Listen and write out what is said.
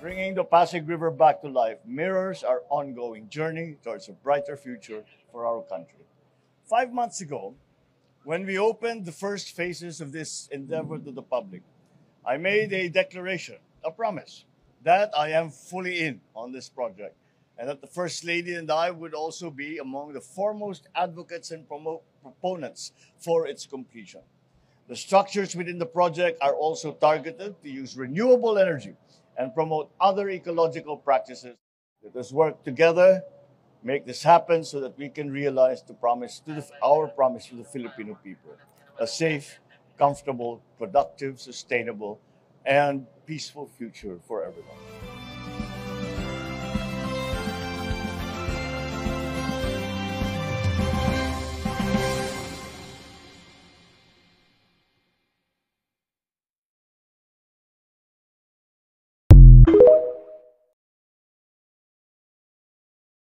bringing the Pasig River back to life mirrors our ongoing journey towards a brighter future for our country. Five months ago, when we opened the first phases of this endeavor to the public, I made a declaration, a promise, that I am fully in on this project and that the First Lady and I would also be among the foremost advocates and proponents for its completion. The structures within the project are also targeted to use renewable energy and promote other ecological practices. Let us work together, make this happen so that we can realize the promise to the, our promise to the Filipino people. A safe, comfortable, productive, sustainable, and peaceful future for everyone.